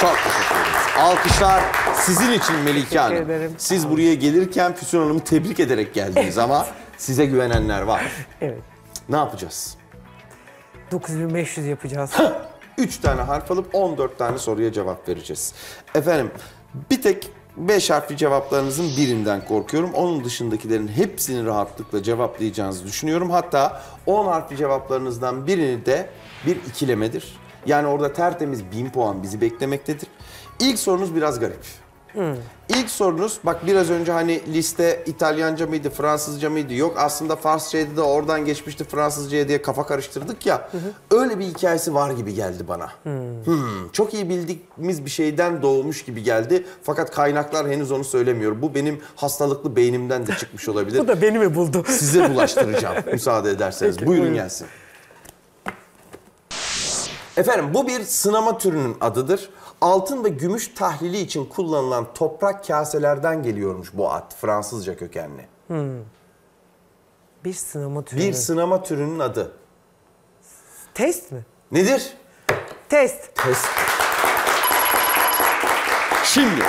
Çok teşekkür ederiz. Alkışlar sizin için Melike Hanım. ederim. Siz buraya gelirken Füsun Hanım'ı tebrik ederek geldiniz ama size güvenenler var. Evet. Ne yapacağız? 9500 yapacağız. 3 tane harf alıp 14 tane soruya cevap vereceğiz. Efendim bir tek 5 harfli cevaplarınızın birinden korkuyorum. Onun dışındakilerin hepsini rahatlıkla cevaplayacağınızı düşünüyorum. Hatta 10 harfli cevaplarınızdan birini de bir ikilemedir. Yani orada tertemiz 1000 puan bizi beklemektedir. İlk sorunuz biraz garip. İlk sorunuz bak biraz önce hani liste İtalyanca mıydı, Fransızca mıydı? Yok aslında Farsçaydı da oradan geçmişti Fransızcaya diye kafa karıştırdık ya. Öyle bir hikayesi var gibi geldi bana. Hmm, çok iyi bildiğimiz bir şeyden doğmuş gibi geldi. Fakat kaynaklar henüz onu söylemiyor. Bu benim hastalıklı beynimden de çıkmış olabilir. Bu da beni mi buldu? Size bulaştıracağım müsaade ederseniz. Peki, Buyurun buyurun. gelsin. Efendim bu bir sınama türünün adıdır. Altın ve gümüş tahlili için kullanılan toprak kaselerden geliyormuş bu ad. Fransızca kökenli. Bir sınama türü. Bir sınama türünün adı. Test mi? Nedir? Test. Test. Şimdi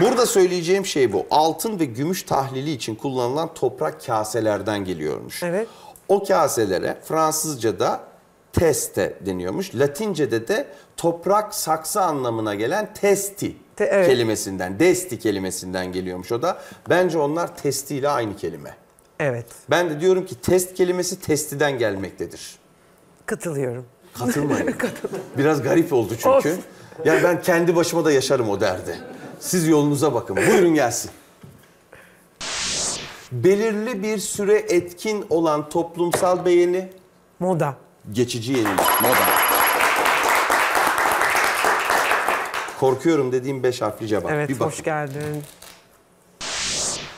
burada söyleyeceğim şey bu. Altın ve gümüş tahlili için kullanılan toprak kaselerden geliyormuş. Evet. O kaselere Fransızca'da teste deniyormuş. Latince'de de toprak saksı anlamına gelen testi Te- evet. kelimesinden, desti kelimesinden geliyormuş o da. Bence onlar testiyle aynı kelime. Evet. Ben de diyorum ki test kelimesi testiden gelmektedir. Katılıyorum. Katılmayın. Biraz garip oldu çünkü. Olsun. Yani ben kendi başıma da yaşarım o derdi. Siz yolunuza bakın. Buyurun gelsin. Belirli bir süre etkin olan toplumsal beğeni Moda. Geçici yenilik. Moda. Korkuyorum dediğim beş harfli cevap. Evet, bir bakın. hoş geldin.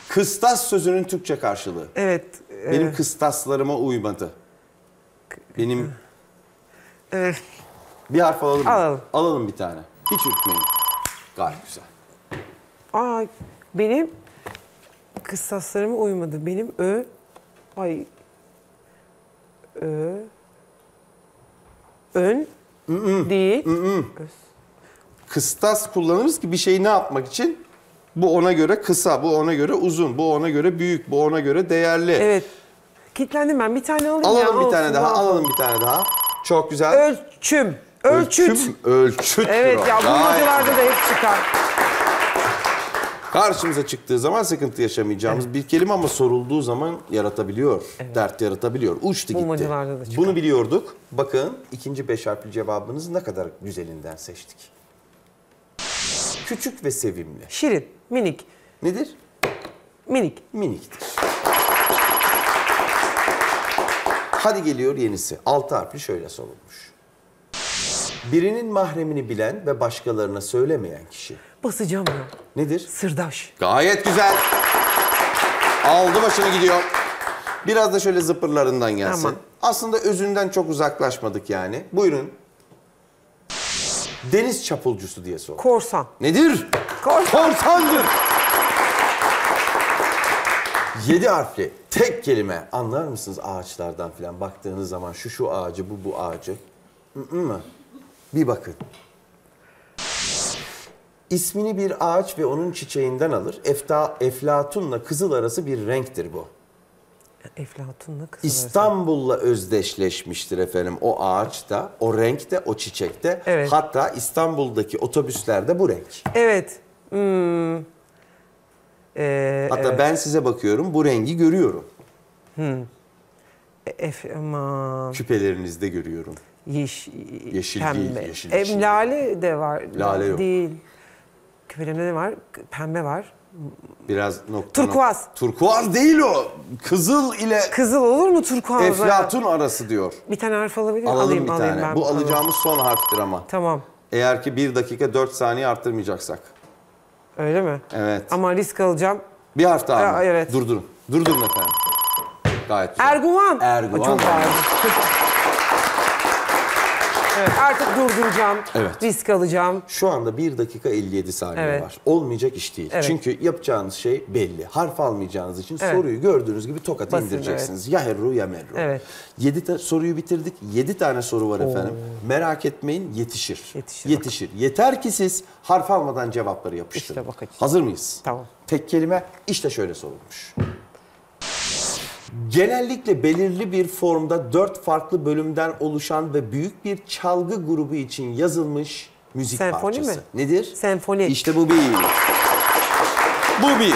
Kıstas sözünün Türkçe karşılığı. Evet. e, Benim kıstaslarıma uymadı. Benim e, bir harf alalım mı? Alalım. Alalım bir tane. Hiç ürkmeyin. Gayet güzel. aa, benim kıssaslarıma uymadı. Benim ö... Ay... Ö... Ön... Değil. Öz. Kıstas kullanırız ki bir şeyi ne yapmak için? Bu ona göre kısa, bu ona göre uzun, bu ona göre büyük, bu ona göre değerli. Evet. Kitlendim ben. Bir tane alayım ya. Alalım bir tane olsun, daha, alalım bir tane daha. Çok güzel. Ölçüm. Ölçüt. Ölçüm, ölçüt. Evet ya bu Gayet modalarda da hep çıkar. Karşımıza çıktığı zaman sıkıntı yaşamayacağımız bir kelime ama sorulduğu zaman yaratabiliyor. Dert yaratabiliyor. Uçtu gitti. Da çıkar. Bunu biliyorduk. Bakın ikinci beş harfli cevabınızı ne kadar güzelinden seçtik. Küçük ve sevimli. Şirin, minik, Nedir? minik. Miniktir. Hadi geliyor yenisi. Altı harfli şöyle sorulmuş. Birinin mahremini bilen ve başkalarına söylemeyen kişi. Basacağım ya. Nedir? Sırdaş. Gayet güzel. Aldı başını gidiyor. Biraz da şöyle zıpırlarından gelsin. Tamam. Aslında özünden çok uzaklaşmadık yani. Buyurun. Deniz çapulcusu diye sor. Korsan. Nedir? Korsan. Korsandır. Yedi harfli tek kelime anlar mısınız ağaçlardan filan baktığınız zaman şu şu ağacı bu bu ağacı Hı hı mı? Bir bakın. İsmini bir ağaç ve onun çiçeğinden alır. Efta, eflatunla kızıl arası bir renktir bu. Eflatun'la kız arası. İstanbul'la özdeşleşmiştir efendim o ağaç da, o renk de, o çiçek de. Evet. Hatta İstanbul'daki otobüslerde bu renk. Evet. Hmm. Ee, Hatta ben size bakıyorum bu rengi görüyorum. Ef, aman. Küpelerinizde görüyorum. Yeş, Yeşil pembe. değil, yeşil, yeşil. lale de var. Lale yok. Değil. Küpelerinde ne var? Pembe var. Biraz nokta Turkuaz. nok- Turkuaz değil o. Kızıl ile Kızıl olur mu turkuazla? eflatun arası diyor. Bir tane harf alabilir miyim? Alalım alayım, bir alayım tane. ben. Bu alayım. alacağımız son harftir ama. Tamam. Eğer ki 1 dakika 4 saniye arttırmayacaksak. Öyle mi? Evet. Ama risk alacağım. Bir harf daha mı? evet. Durdurun. Durdurun efendim. Gayet güzel. Erguvan. Erguvan. Çok bağırdım. Artık durduracağım. Evet. Risk alacağım. Şu anda 1 dakika 57 saniye Evet. var. Olmayacak iş değil. Evet. Çünkü yapacağınız şey belli. Harf almayacağınız için Evet. soruyu gördüğünüz gibi tokat Basit, indireceksiniz. Ya herru ya merru. Evet. 7 soruyu bitirdik. 7 tane soru var efendim. Merak etmeyin yetişir. Yetişir, Yetişir. Yeter ki siz harf almadan cevapları yapıştırın. İşte bakacağız. Hazır mıyız? Tamam. Tek kelime işte şöyle sorulmuş. Genellikle belirli bir formda dört farklı bölümden oluşan ve büyük bir çalgı grubu için yazılmış müzik Senfoni parçası. mi? Nedir? Senfoni. İşte bu bir. Bu bir.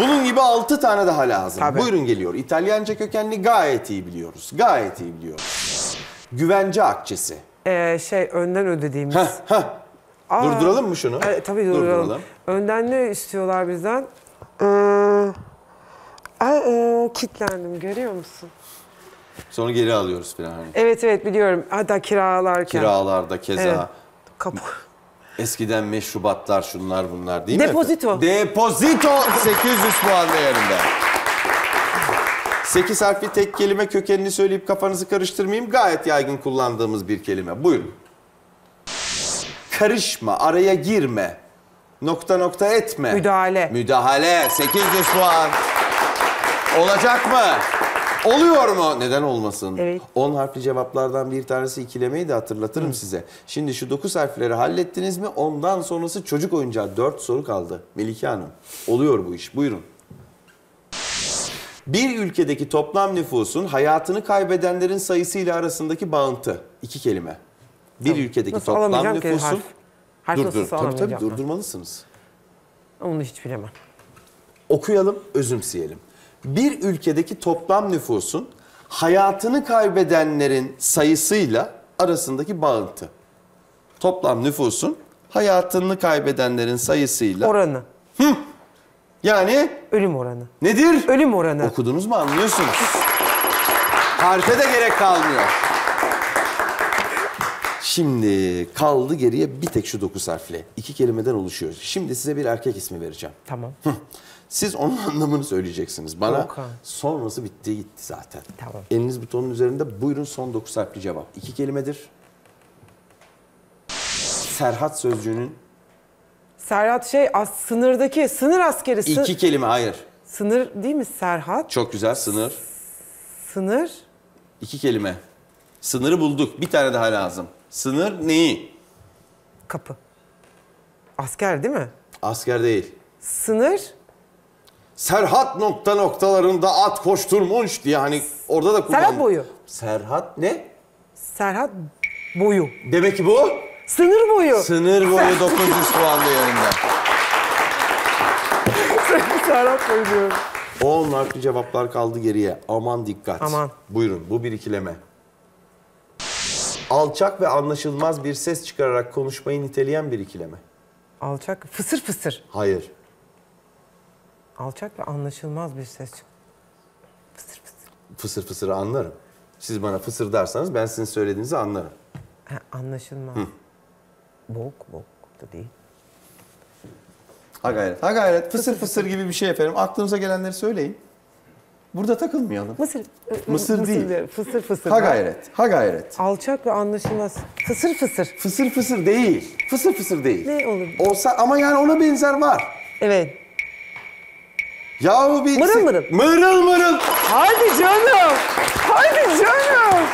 Bunun gibi altı tane daha lazım. Tabii. Buyurun geliyor. İtalyanca kökenli gayet iyi biliyoruz. Gayet iyi biliyoruz. Güvence akçesi. Ee, şey önden ödediğimiz. Heh, heh. Aa. Durduralım mı şunu? Evet, tabii durduralım. Önden ne istiyorlar bizden? Ee, kitlendim görüyor musun? Sonra geri alıyoruz falan. Hani. Evet evet biliyorum. Hatta kiralarken. Kiralarda keza. Evet. Kapı. Eskiden meşrubatlar şunlar bunlar değil mi? Depozito. Depozito 800 puan değerinde. 8 harfli tek kelime kökenini söyleyip kafanızı karıştırmayayım. Gayet yaygın kullandığımız bir kelime. Buyurun. Karışma, araya girme. Nokta nokta etme. Müdahale. Müdahale 800 puan. Olacak mı? Oluyor mu? Neden olmasın? Evet. 10 harfli cevaplardan bir tanesi ikilemeyi de hatırlatırım size. Şimdi şu 9 harfleri hallettiniz mi? Ondan sonrası çocuk oyuncağı. 4 soru kaldı. Melike Hanım. Oluyor bu iş. Buyurun. Bir ülkedeki toplam nüfusun hayatını kaybedenlerin sayısıyla arasındaki bağıntı. İki kelime. Bir ülkedeki Nasıl toplam nüfusun... harf? Harf dur dur. Tabii tabii durdurmalısınız. Onu hiç bilemem. Okuyalım, özümseyelim. Bir ülkedeki toplam nüfusun hayatını kaybedenlerin sayısıyla arasındaki bağıntı. Toplam nüfusun hayatını kaybedenlerin sayısıyla Oranı. yani Ölüm oranı. nedir? Ölüm oranı. Okudunuz mu anlıyorsunuz. Harfe de gerek kalmıyor. Şimdi kaldı geriye bir tek şu dokuz harfli. İki kelimeden oluşuyor. Şimdi size bir erkek ismi vereceğim. Tamam. Siz onun anlamını söyleyeceksiniz. Bana Volkan. sonrası bitti gitti zaten. Tamam. Eliniz butonun üzerinde buyurun son dokuz harfli cevap. İki kelimedir. Serhat sözcüğünün Serhat şey as, sınırdaki sınır askeri. Sı- iki kelime hayır. Sınır değil mi Serhat? Çok güzel sınır. Sınır. İki kelime. Sınırı bulduk. Bir tane daha lazım. Sınır neyi? Kapı. Asker değil mi? Asker değil. Sınır. Serhat nokta noktalarında at koşturmuş diye hani orada da kullan. Serhat boyu. Serhat ne? Serhat boyu. Demek ki bu Sınır boyu. sınır boyu 900 puan değerinde. Serhat boyu diyorum. 10 harfli cevaplar kaldı geriye. Aman dikkat. Aman. Buyurun bu bir ikileme. Alçak ve anlaşılmaz bir ses çıkararak konuşmayı niteleyen bir ikileme. Alçak. Fısır fısır. Hayır. Alçak ve anlaşılmaz bir ses çık. Fısır fısır. Fısır fısırı anlarım. Siz bana fısır derseniz ben sizin söylediğinizi anlarım. Ha, anlaşılmaz. Bok bok da değil. Ha gayret. Ha gayret. Fısır fısır gibi bir şey efendim. Aklınıza gelenleri söyleyin. Burada takılmayalım. Mısır. Mısır değil. diyorum. Fısır fısır. Ha gayret. Ha gayret. Alçak ve anlaşılmaz. Fısır fısır. Fısır fısır değil. Fısır fısır değil. Ne olur? Olsa ama yani ona benzer var. Evet. Yahu bir... Mırıl mırıl. Mırıl mırıl. Hadi canım. Hadi canım.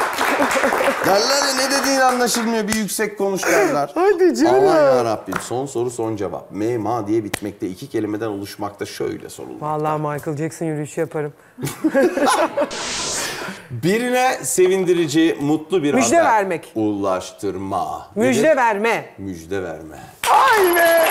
Derler ya ne dediğin anlaşılmıyor bir yüksek konuş derler. Hadi canım. Aman yarabbim son soru son cevap. Me ma diye bitmekte iki kelimeden oluşmakta şöyle sorulur. Vallahi Michael Jackson yürüyüşü yaparım. Birine sevindirici, mutlu bir Müjde haber. vermek. Ulaştırma. Müjde Nedir? verme. Müjde verme. Ay be.